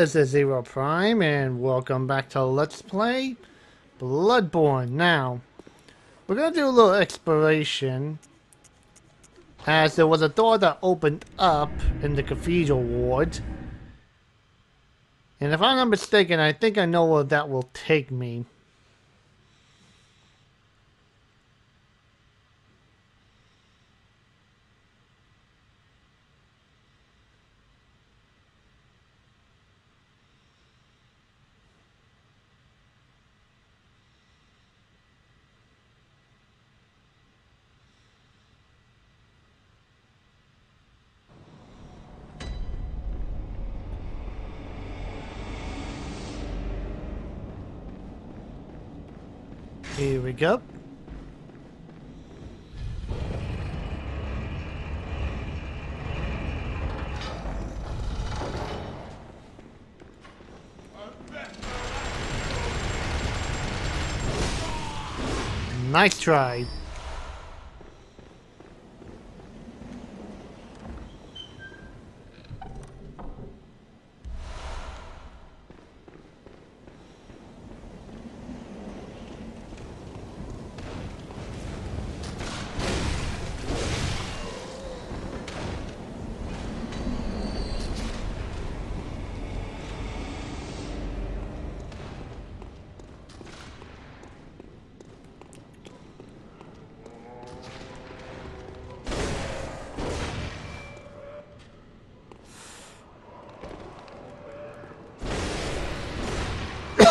This is Zero Prime and welcome back to Let's Play Bloodborne. Now, we're gonna do a little exploration as there was a door that opened up in the Cathedral Ward. And if I'm not mistaken, I think I know where that will take me. Here we go. Nice try.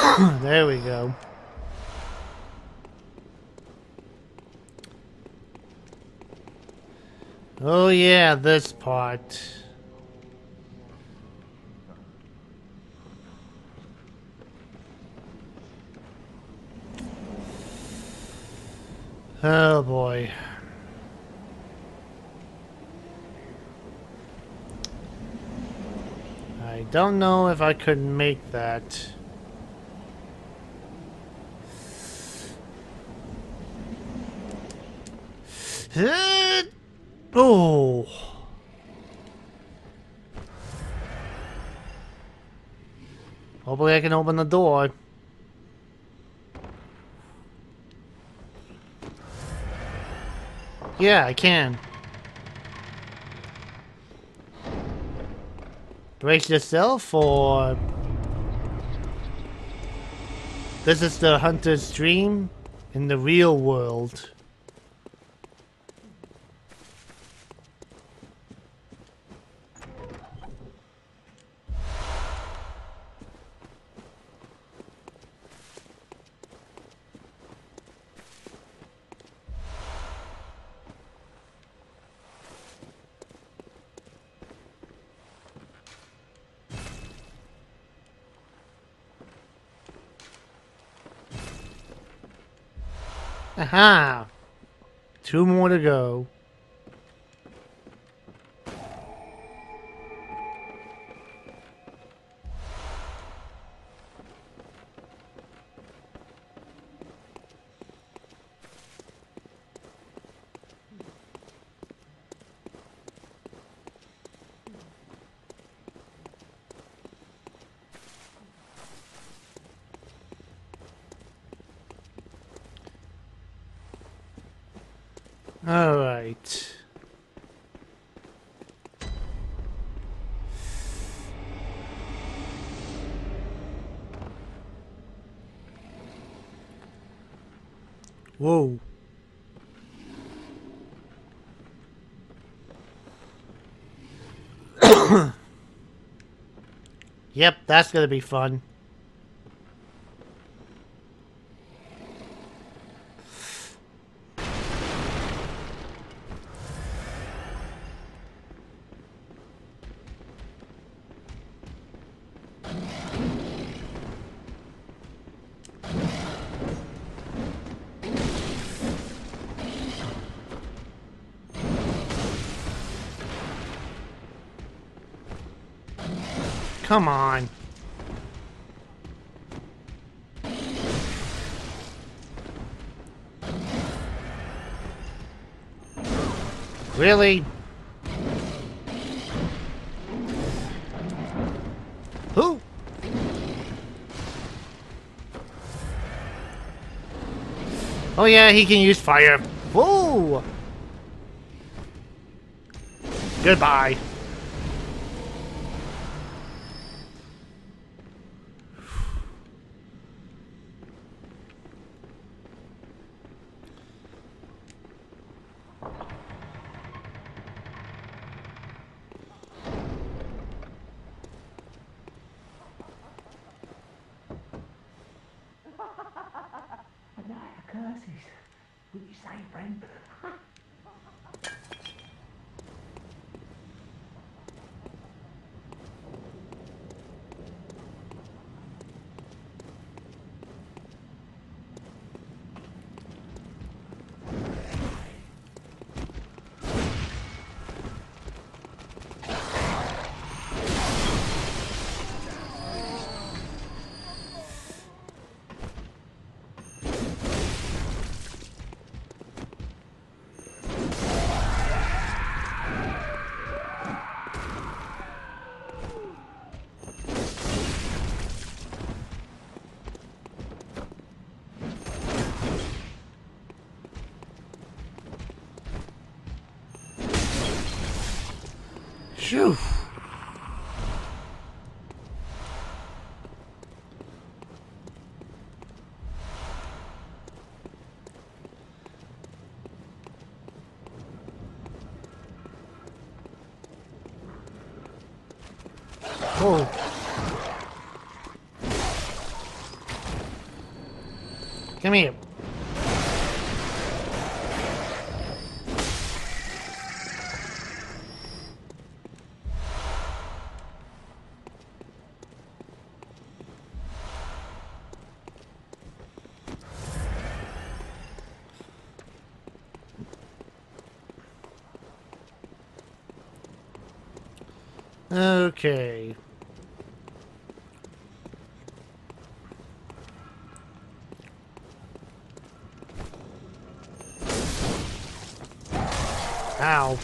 there we go. Oh yeah, this part. Oh boy. I don't know if I could make that. Oh. Hopefully I can open the door. Yeah, I can. Brace yourself, or... This is the hunter's dream in the real world. Whoa. yep, that's gonna be fun. Yeah, he can use fire. Whoa! Goodbye. Phew. Whoa. Come here. Okay. Ow.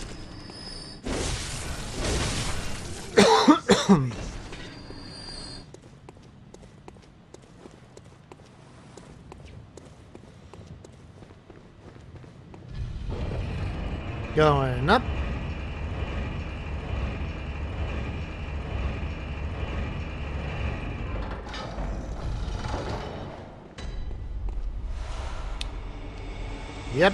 Going up. Yep.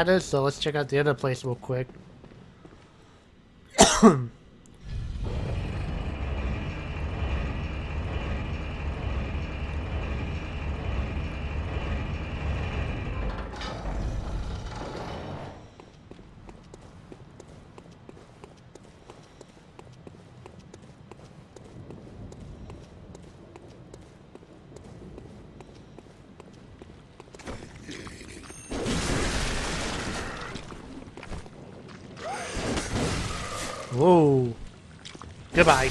Ladders, so let's check out the other place real quick. Whoa. Goodbye.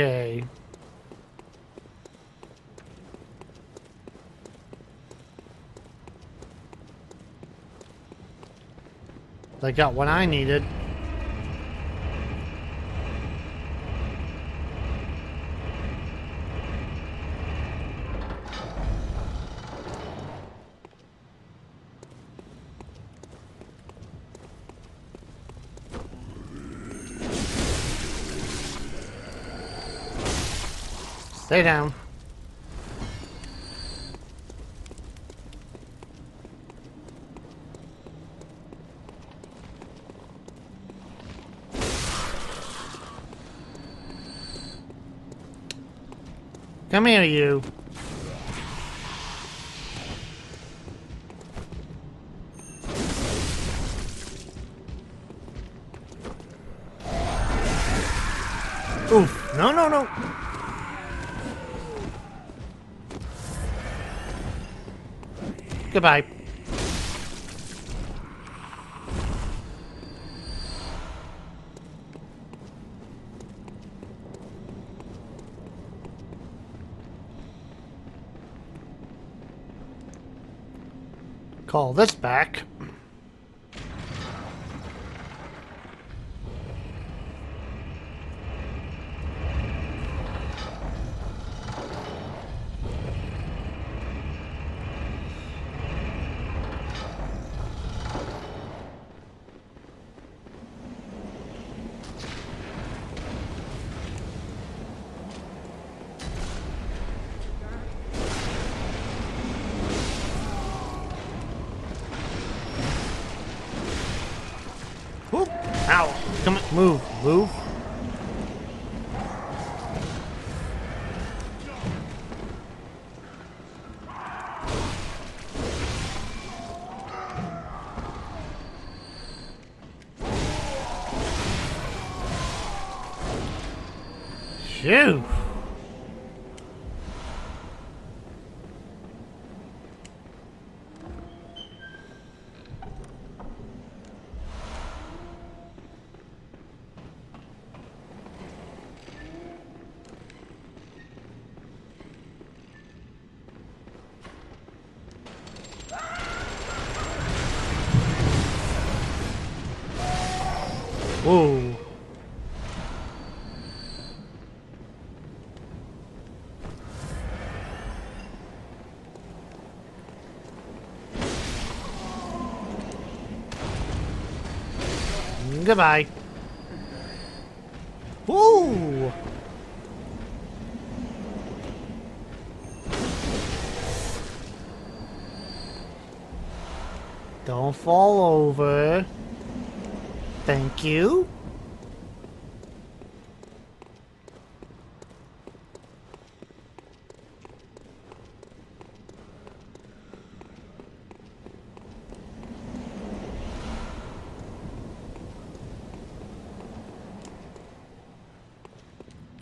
Okay. They got what I needed. Stay down. Come here, you. Goodbye. Call this back. Goodbye. Woo! Don't fall over. Thank you.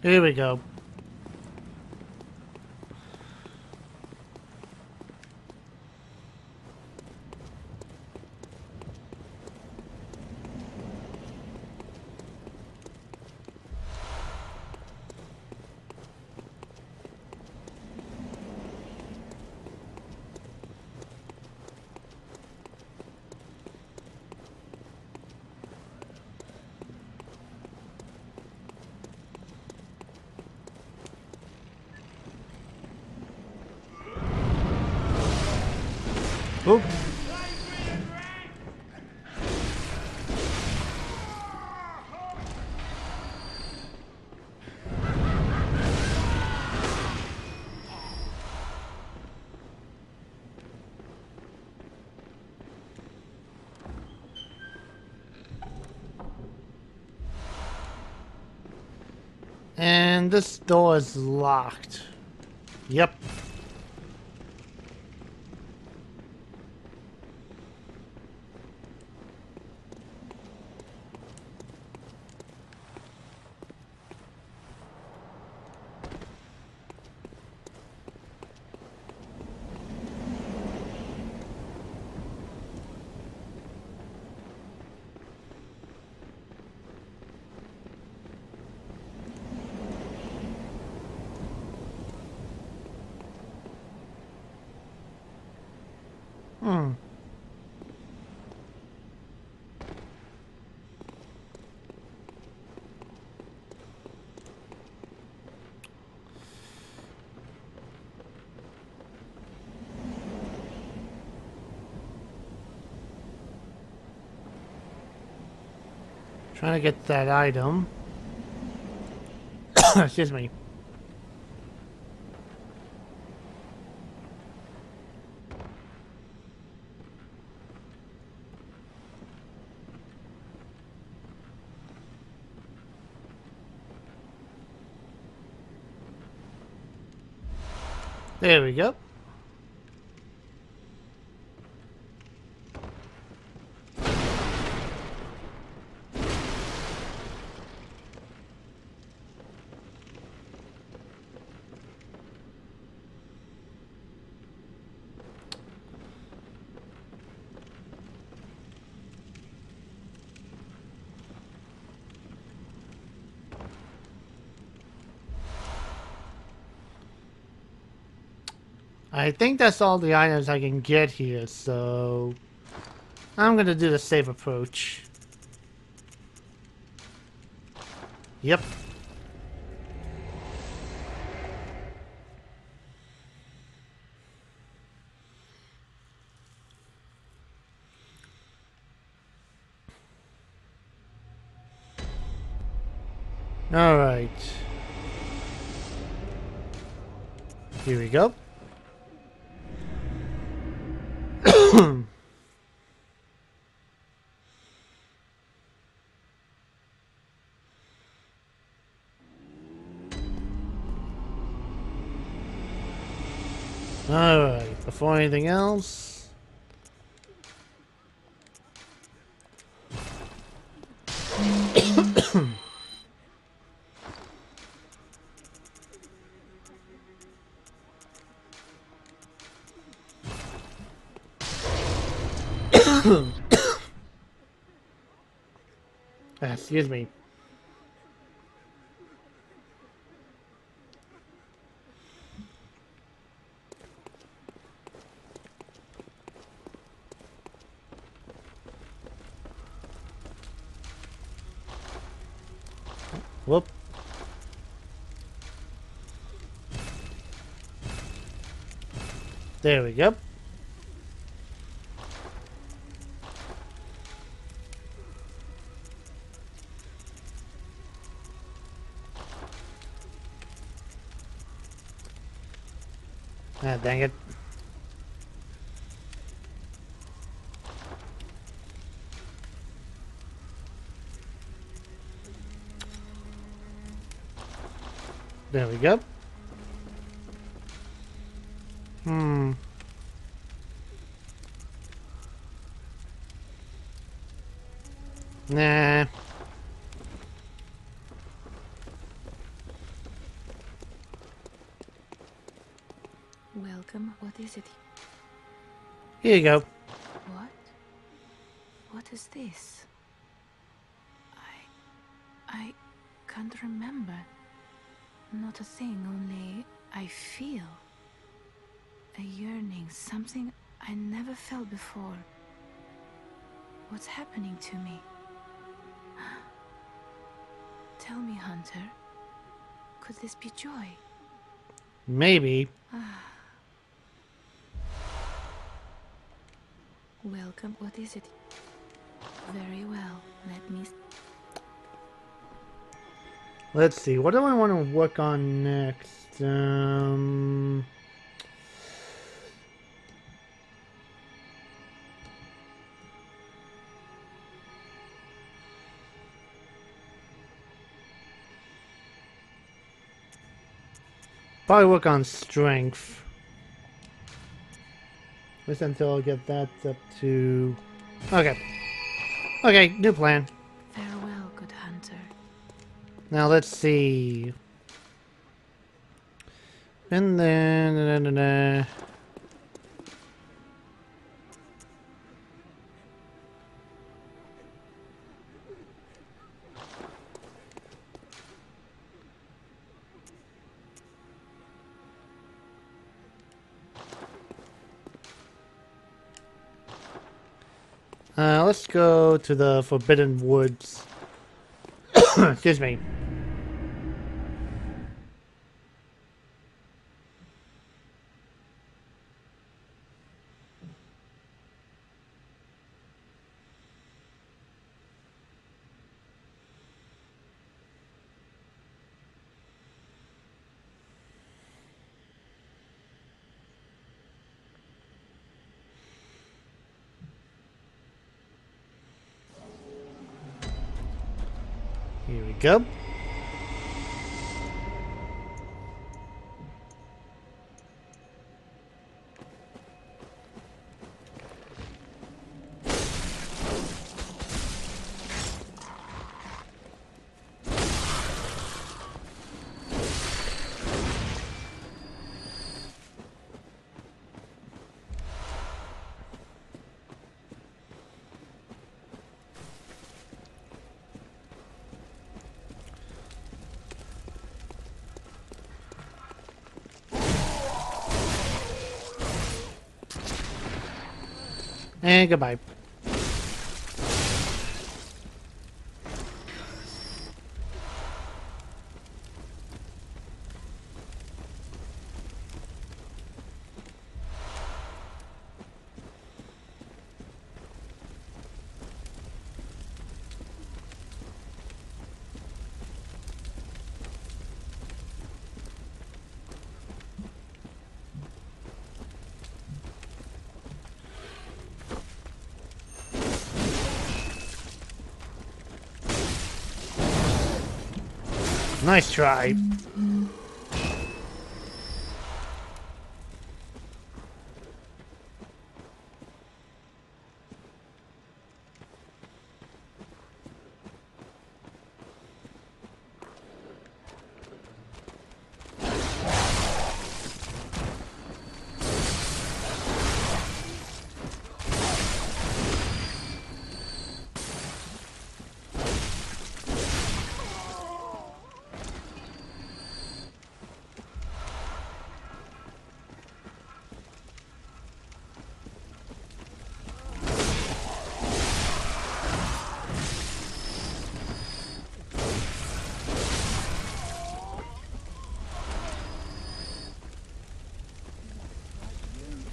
Here we go. This door is locked. Yep. Hmm. Trying to get that item. Excuse me. There we go. I think that's all the items I can get here, so I'm gonna do the safe approach. Yep. All right. Here we go. Anything else... Ah, Excuse me. Whoop. There we go. Ah, dang it. There we go. Hmm. Nah. Welcome. What is it? Here you go. Maybe. Welcome. What is it? Very well. Let me. Let's see. What do I want to work on next? Um. Probably work on strength. Just until I get that up to. Okay. Okay, new plan. Farewell, good hunter. Now let's see. And then Uh, let's go to the Forbidden Woods. Excuse me. Here And goodbye. Nice try.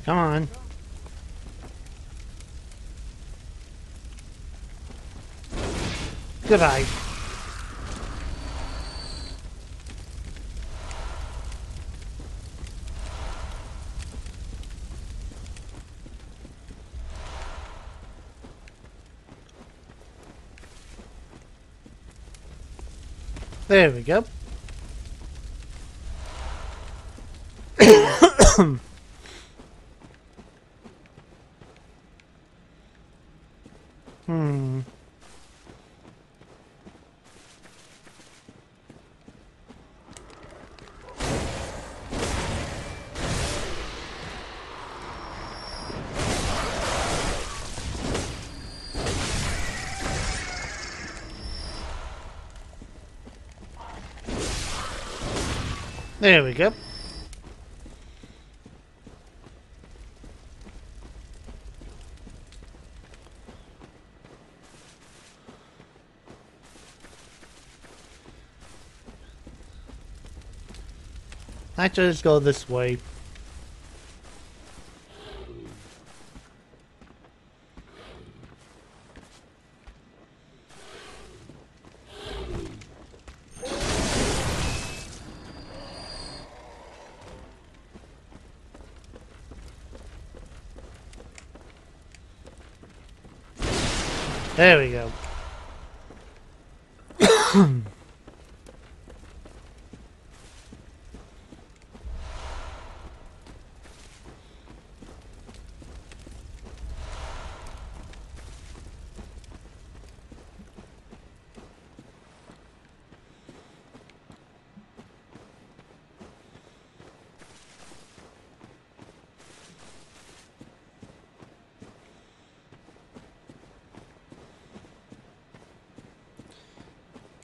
Come on. Goodbye. There we go. There we go. I just go this way. There we go.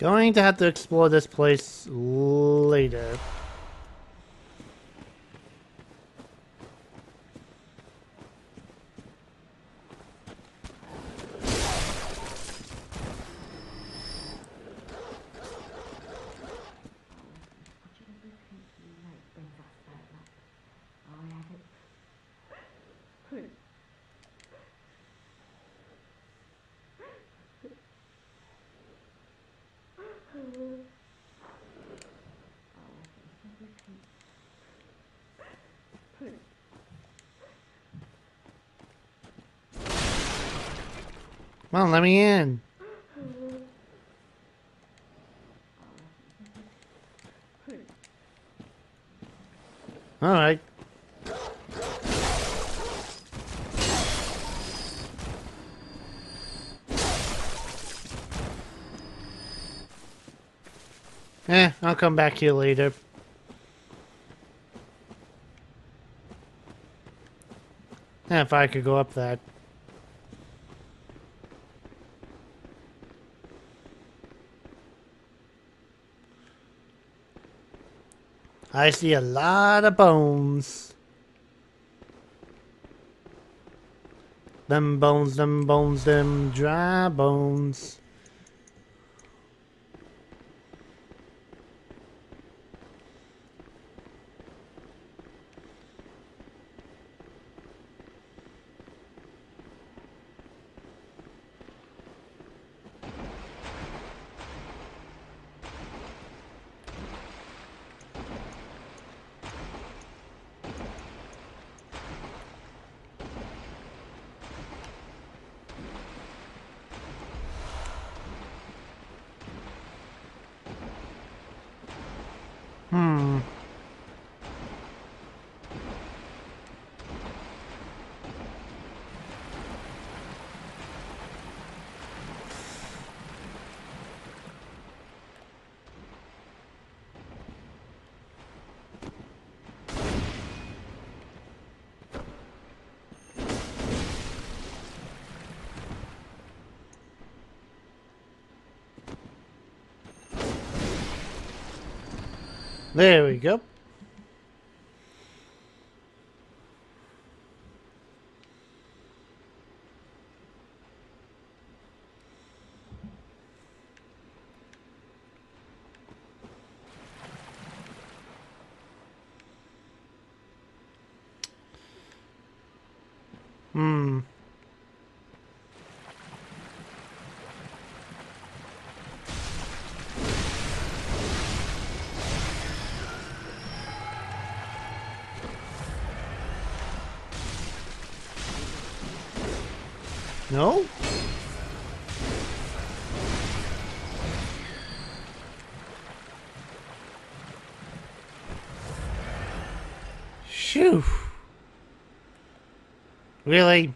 Going to have to explore this place later. On, let me in. Alright. Eh, I'll come back here later. Eh, if I could go up that. I see a lot of bones. Them bones, them bones, them dry bones. There we go. Hmm. No? Shoo. Really?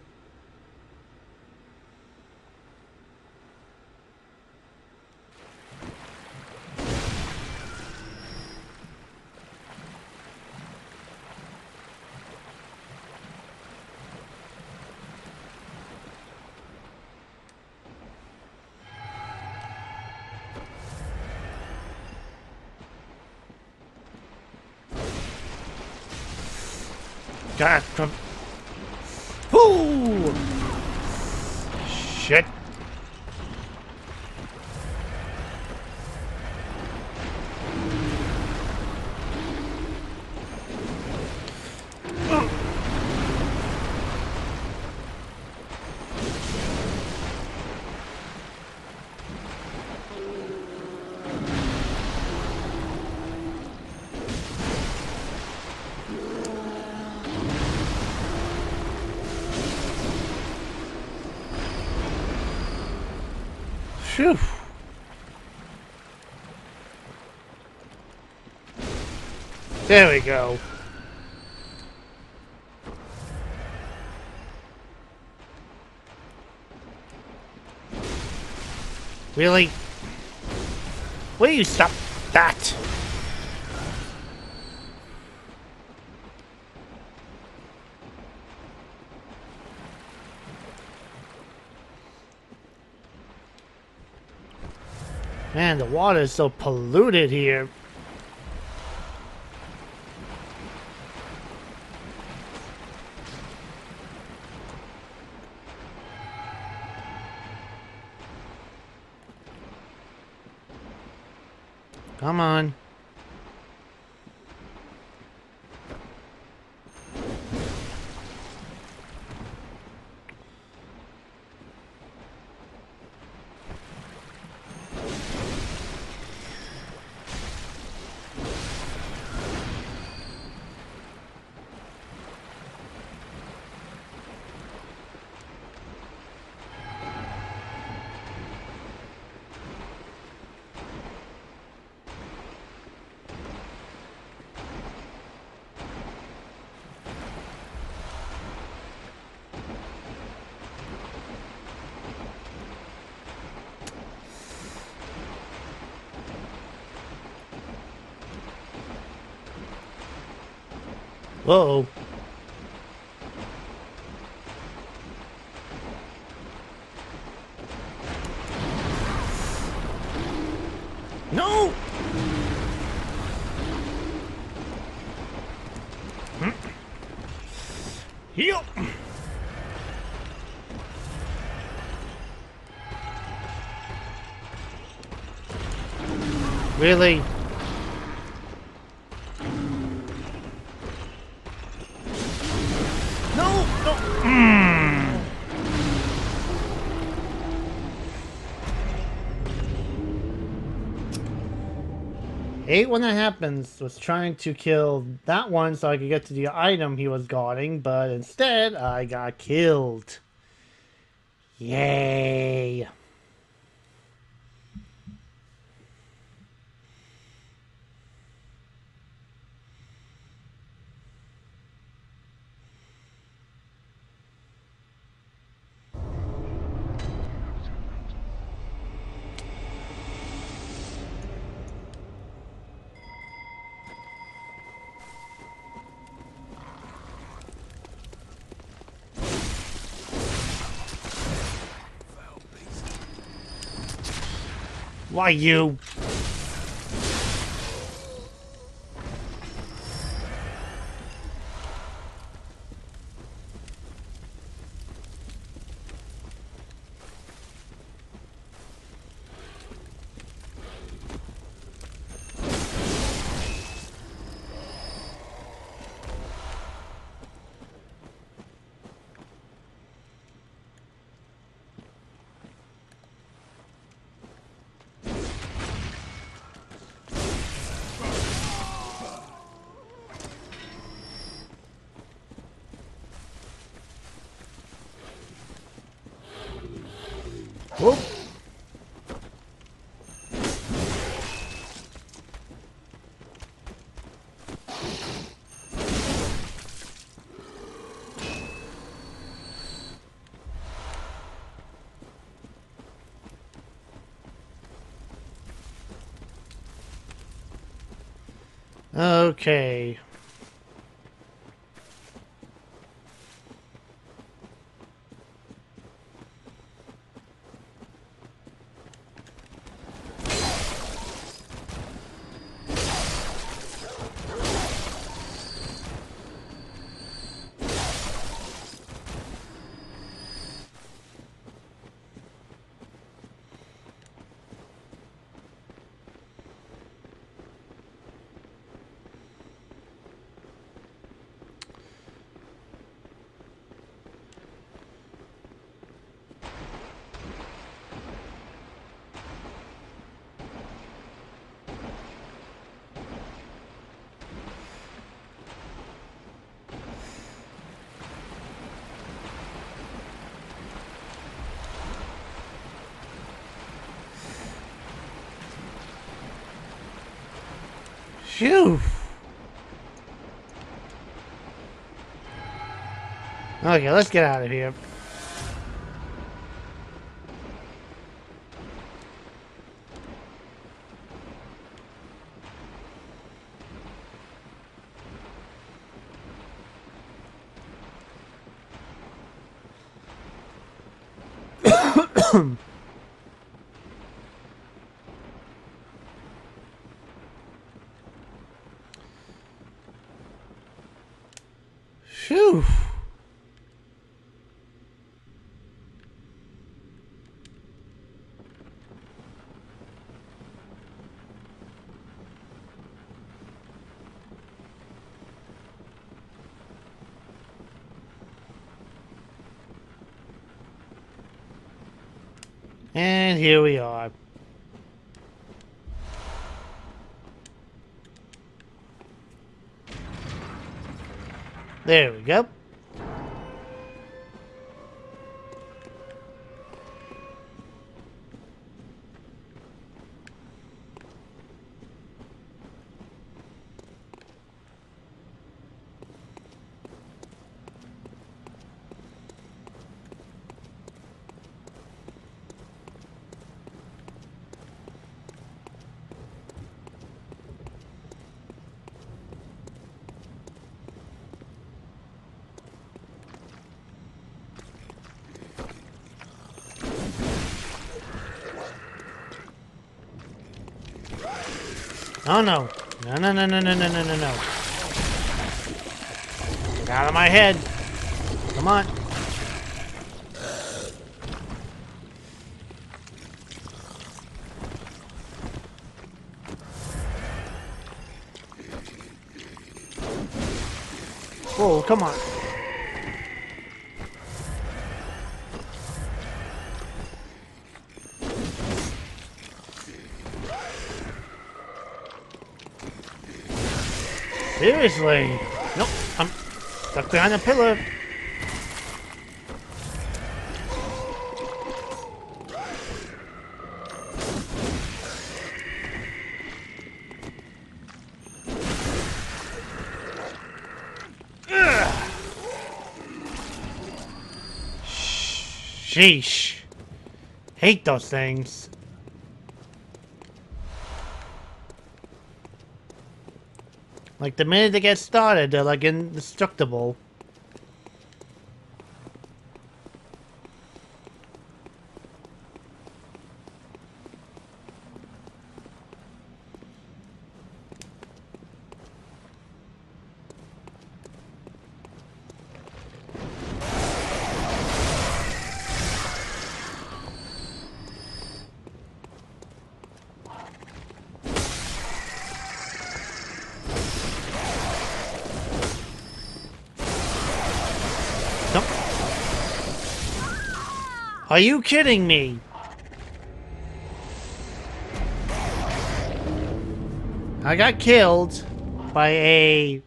There we go. Really? Will you stop that? Man, the water is so polluted here. Whoa. No! Hm. Heal! Really? When that happens. Was trying to kill that one so I could get to the item he was guarding, but instead I got killed. Yay! Why you? Whoop. Okay. Phew. Okay, let's get out of here. Phew. And here we are. There we go. Oh no. No, no, no, no, no, no, no, no, no. Get out of my head. Come on. Whoa, come on. Seriously? Nope, I'm stuck behind a pillar. Ugh. Sheesh. Hate those things. Like the minute they get started, they're like indestructible. Are you kidding me? I got killed by a.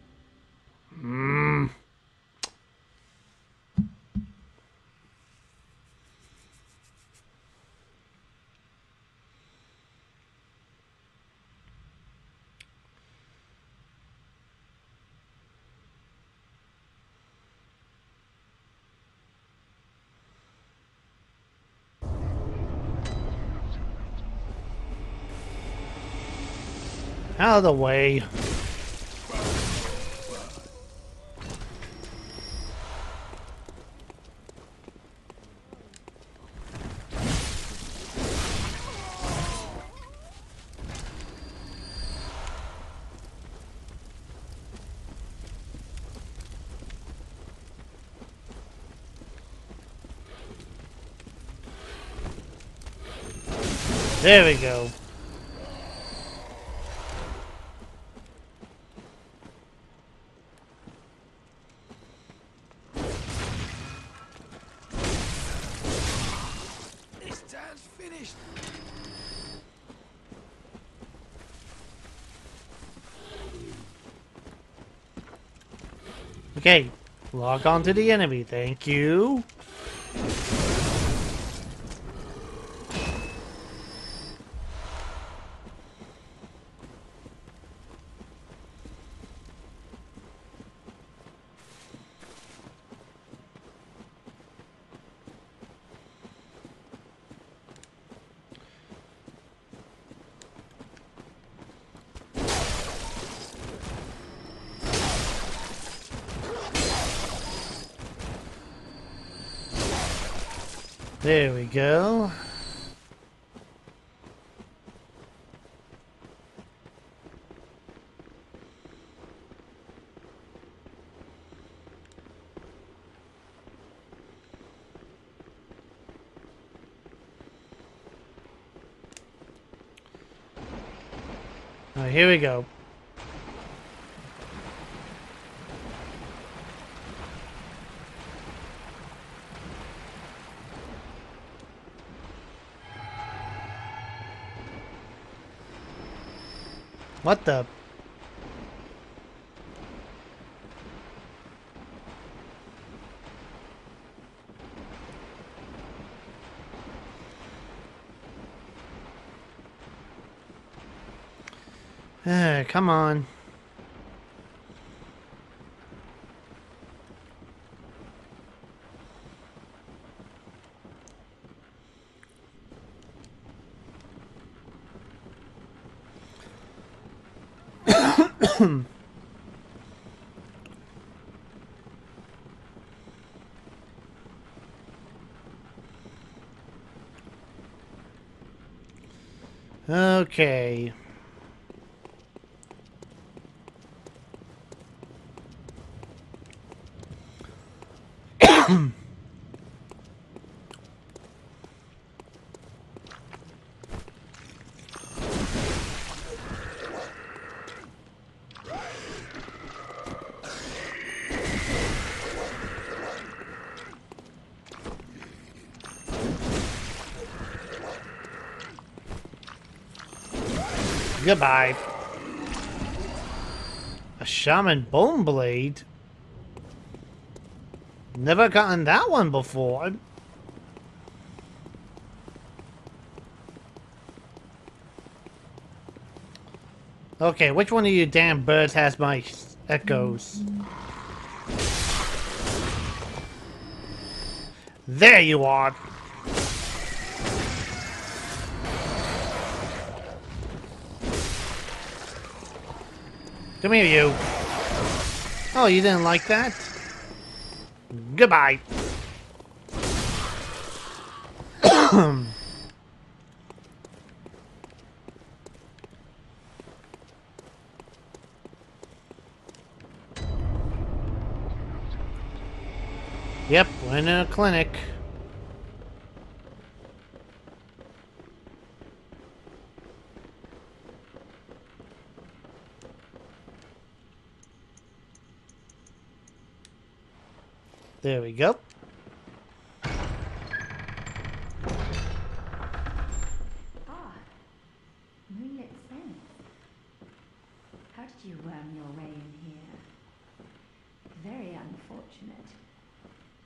of the way. There we go. This town's finished. Okay, log on to the enemy, thank you. There we go. Here we go. What the? Ah, come on. Okay. Goodbye. A shaman bone blade? Never gotten that one before. Okay, which one of you damn birds has my echoes? There you are! Come here, you. Oh, you didn't like that? Goodbye. yep, we're in a clinic. There we go. Ah, moonlit sense. How did you worm your way in here? Very unfortunate.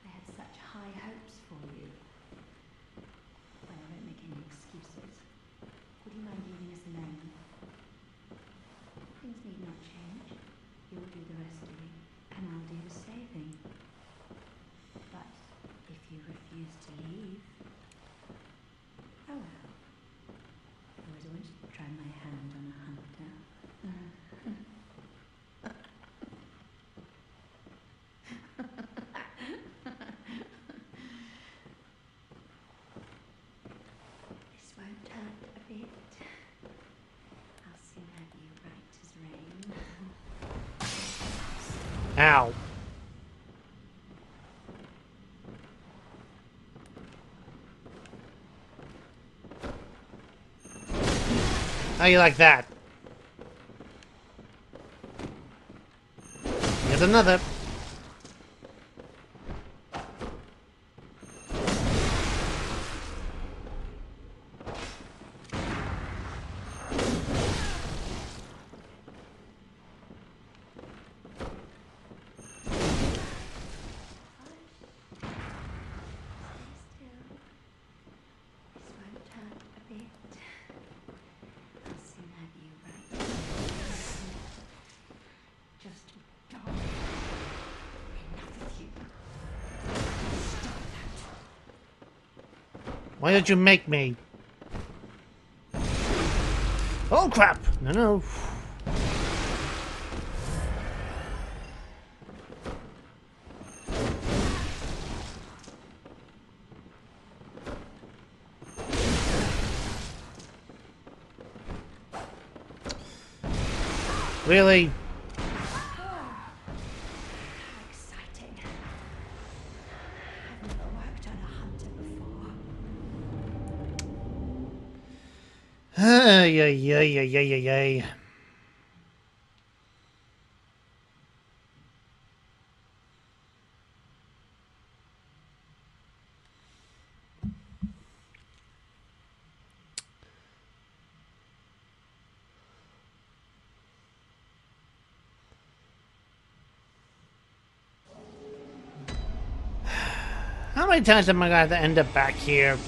I had such high hopes for you. Well, I won't make any excuses. Would you mind leaving us alone? Things need not change. You'll do the rescuing, and I'll do the saving. But if you refuse to leave, oh well. I was always try my hand on a hunter. this won't hurt a bit. I'll soon have you right as rain. Ow. How you like that? Here's another. Stay still. This won't hurt a bit. I'll soon have you right. Just don't. Enough of you. Stop that. Why did you make me? Oh crap! No, no. Really? How exciting. I've never worked on a hunter before. Ay, ay, ay, ay, ay, ay, ay. How many times am I going to end up back here?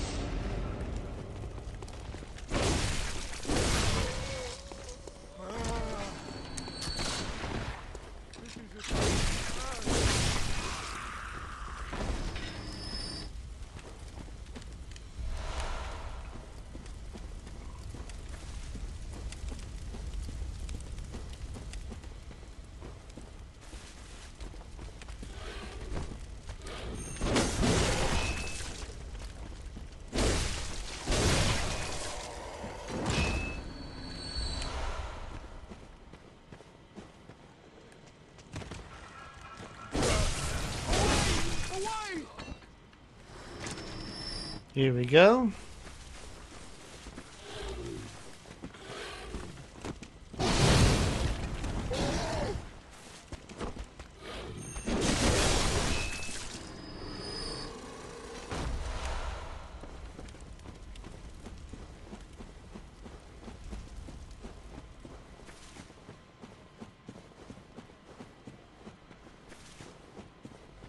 Here we go.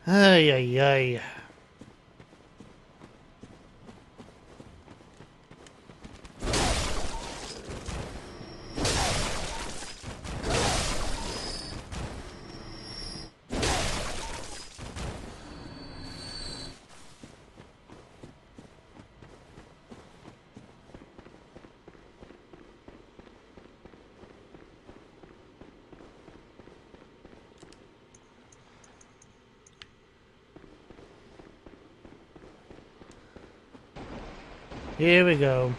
Ay, ay, ay. Here we go.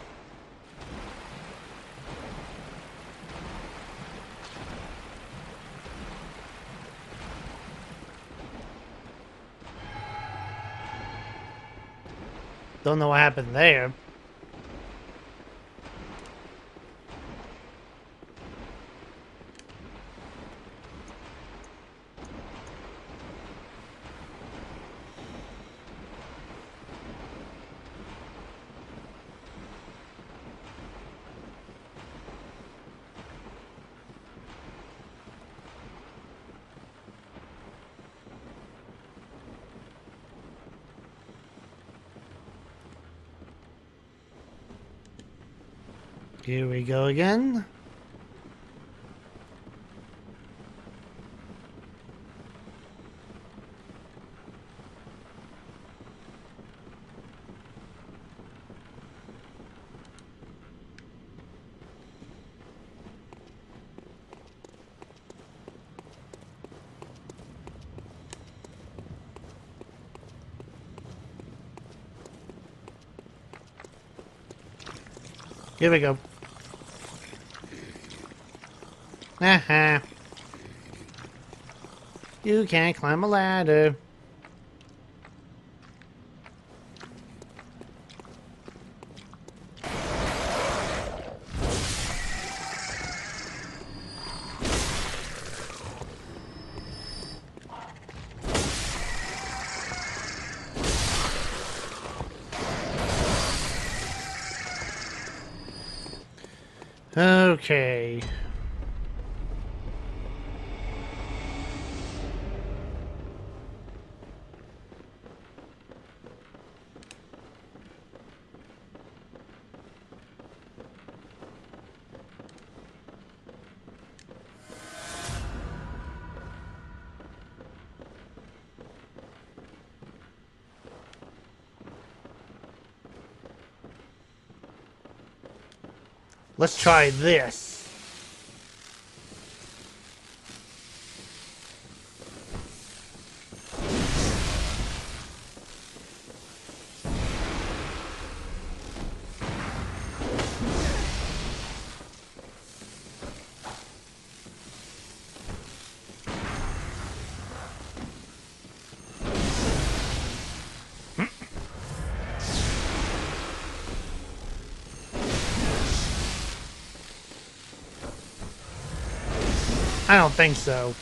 Don't know what happened there. Here we go again. Here we go. Aha. You can't climb a ladder. Let's try this. I don't think so.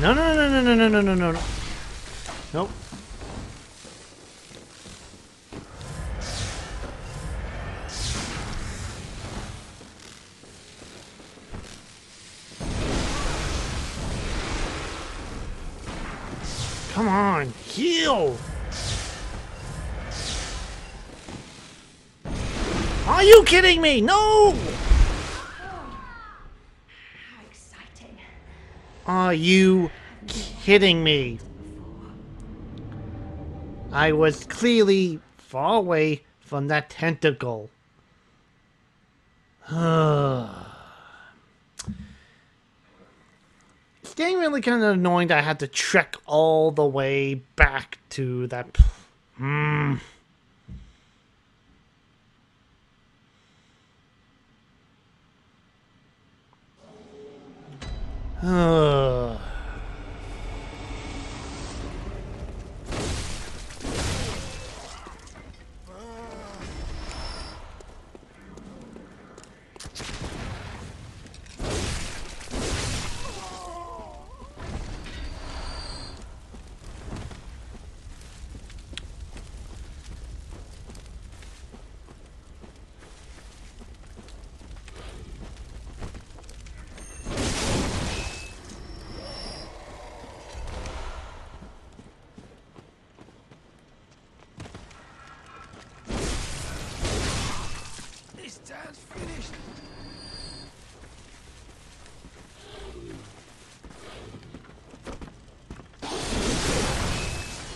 No, no, no, no, no, no, no, no, no, no. Nope. Kidding me? No! Are you kidding me? I was clearly far away from that tentacle. it's getting really kind of annoying that I had to trek all the way back to that. p- hmm. Ugh.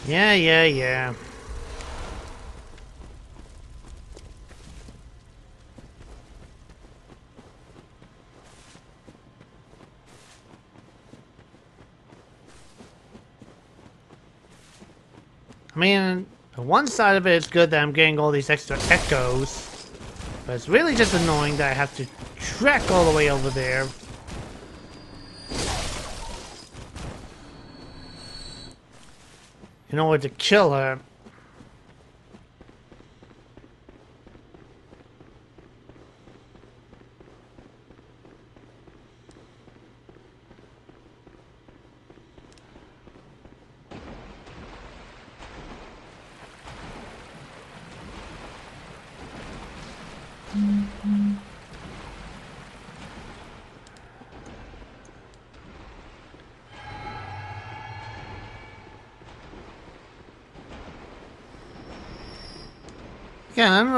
Yeah, yeah, yeah. I mean, on one side of it, it's good that I'm getting all these extra echoes. But it's really just annoying that I have to trek all the way over there. In order to kill her.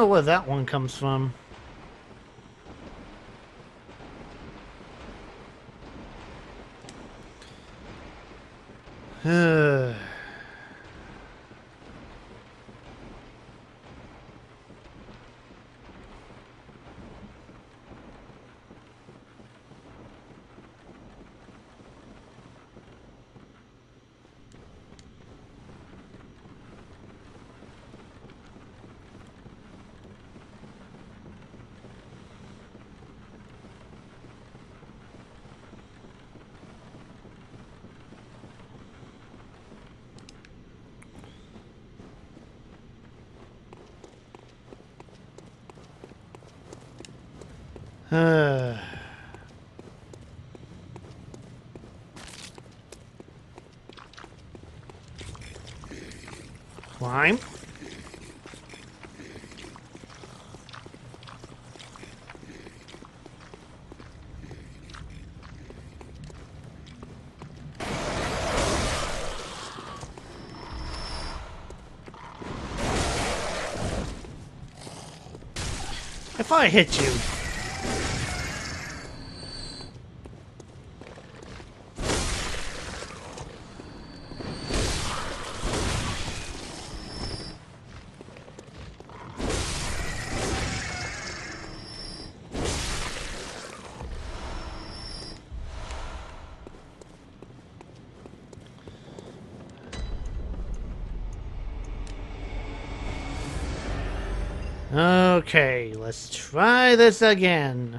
Know where that one comes from. Climb. If I hit you, this again.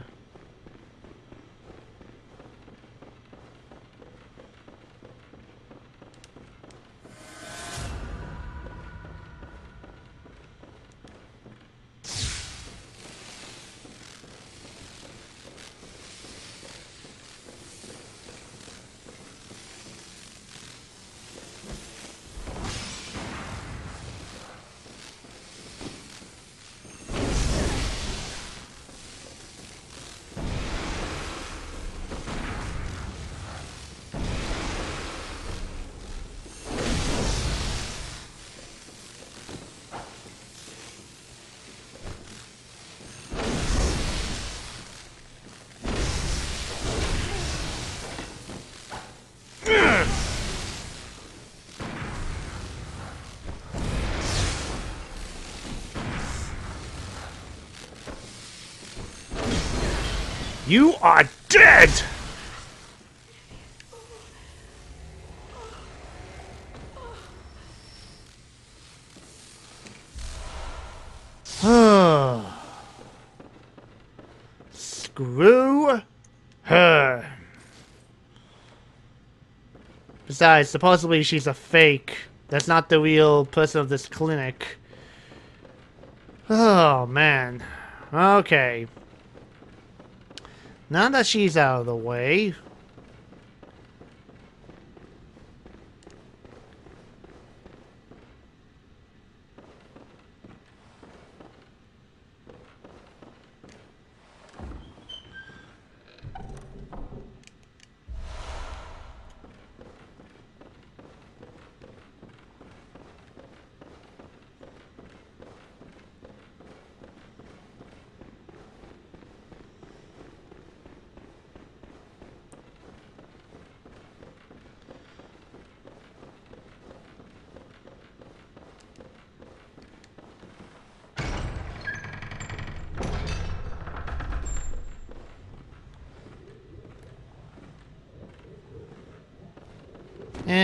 You are dead! Screw her. Besides, supposedly she's a fake. That's not the real person of this clinic. Oh, man. Okay. Now that she's out of the way...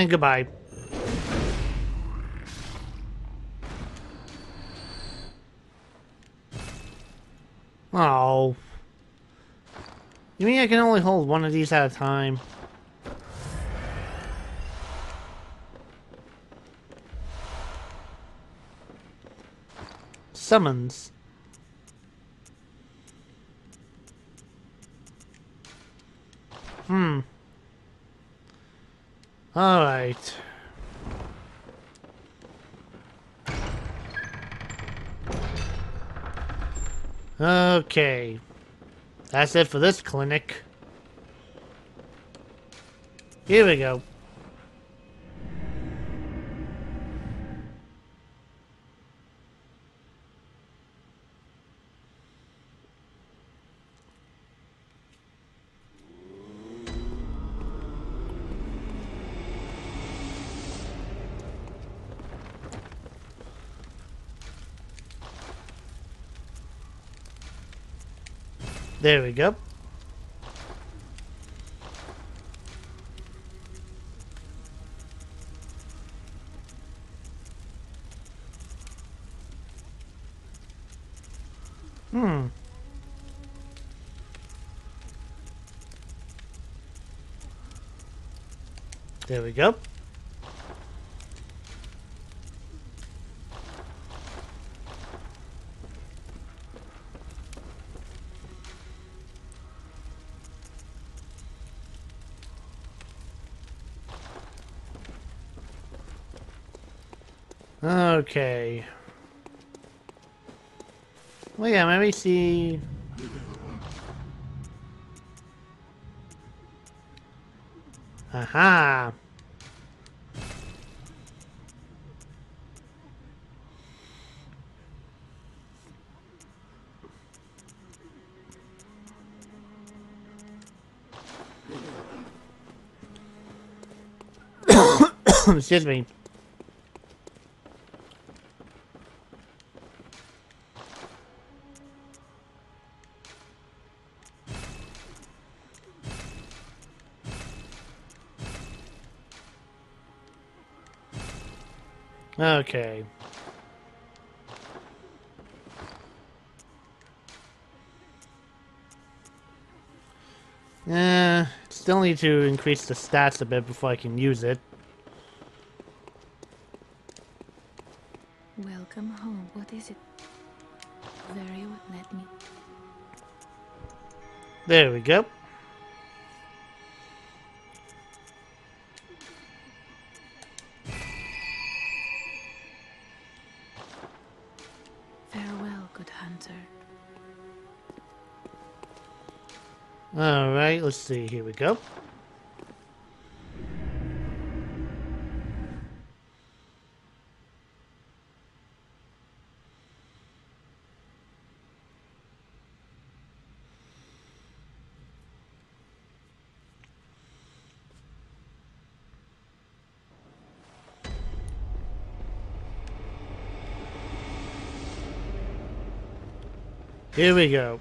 And goodbye. Oh. You mean I can only hold one of these at a time? Summons. Hmm. Alright. Okay. That's it for this clinic. Here we go. There we go. Hmm. There we go. Okay. Well, yeah, me see. Aha! Excuse me. Need to increase the stats a bit before I can use it. Welcome home. What is it? Very would let me. There we go. Farewell, good hunter. Alright, let's see. Here we go. Here we go.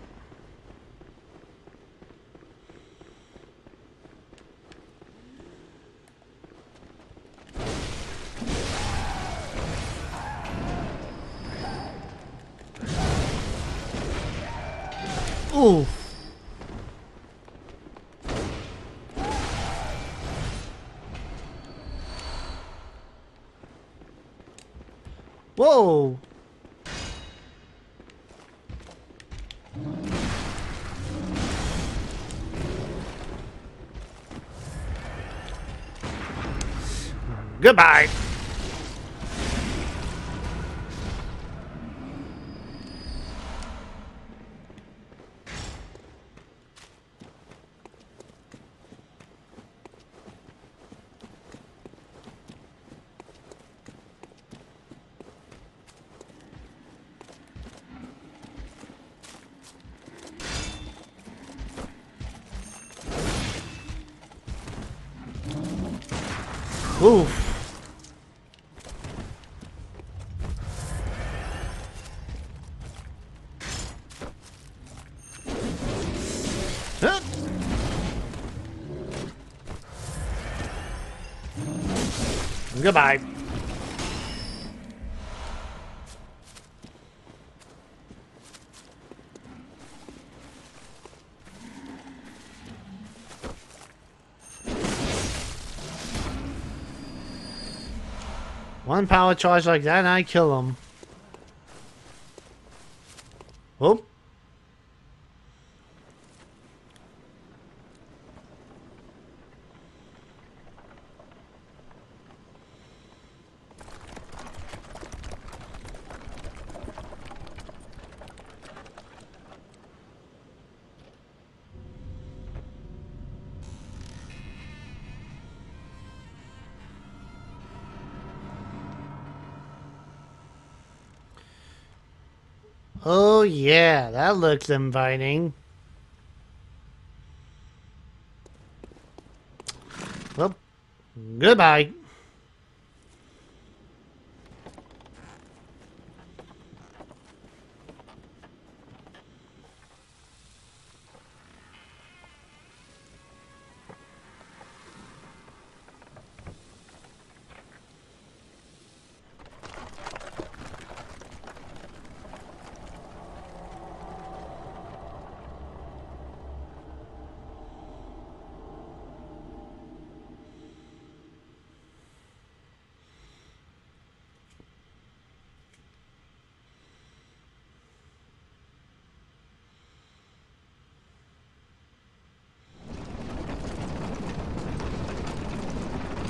Goodbye. Goodbye. One power charge like that and I kill him. Oh. Oh yeah, that looks inviting. Well, goodbye.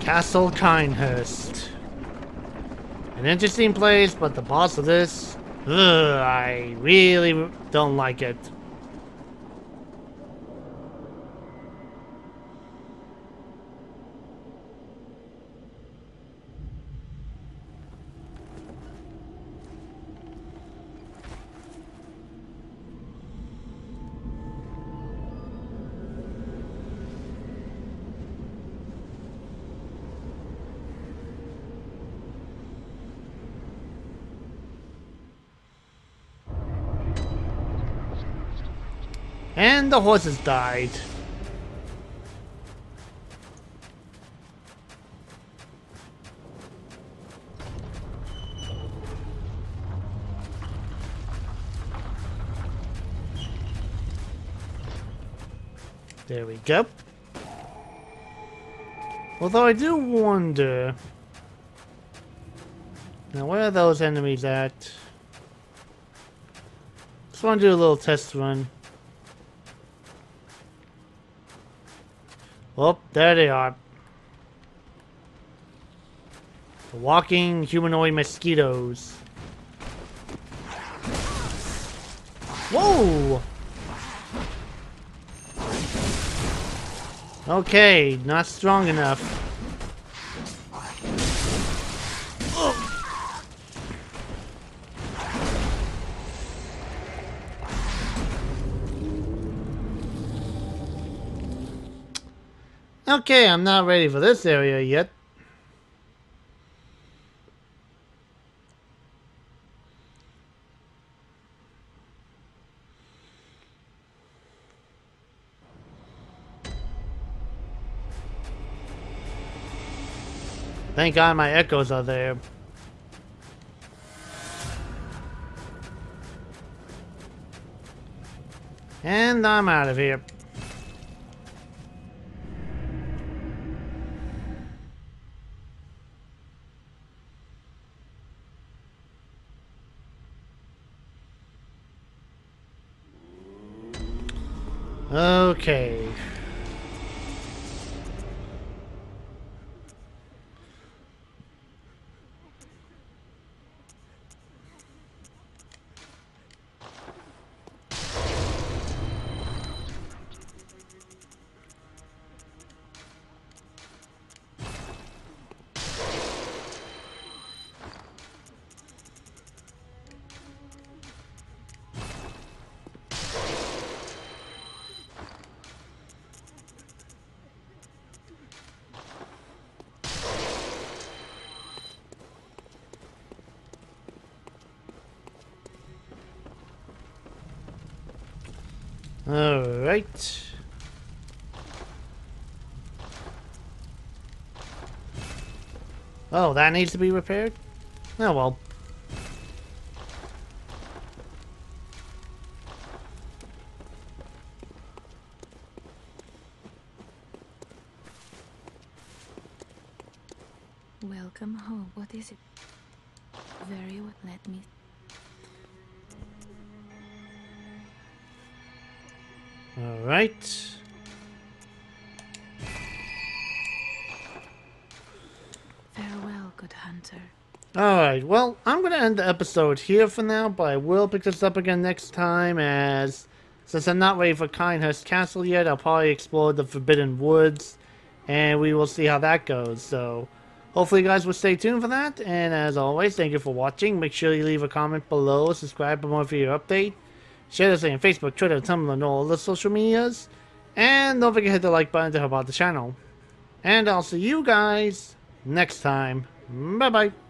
Castle Cainhurst. An interesting place, but the boss of this, ugh, I really don't like it. And the horses died. There we go. Although I do wonder... Now where are those enemies at? Just want to do a little test run. Oh, there they are. Walking humanoid mosquitoes. Whoa! Okay, not strong enough. Okay, I'm not ready for this area yet. Thank God my echoes are there. And I'm out of here. Alright. Oh, that needs to be repaired? Oh well. End the episode here for now, but I will pick this up again next time as, since I'm not ready for Cainhurst Castle yet, I'll probably explore the Forbidden Woods, and we will see how that goes, so hopefully you guys will stay tuned for that, and as always, thank you for watching, make sure you leave a comment below, subscribe for more video update, share this on Facebook, Twitter, Tumblr, and all the social medias, and don't forget to hit the like button to help out the channel. And I'll see you guys next time. Bye bye.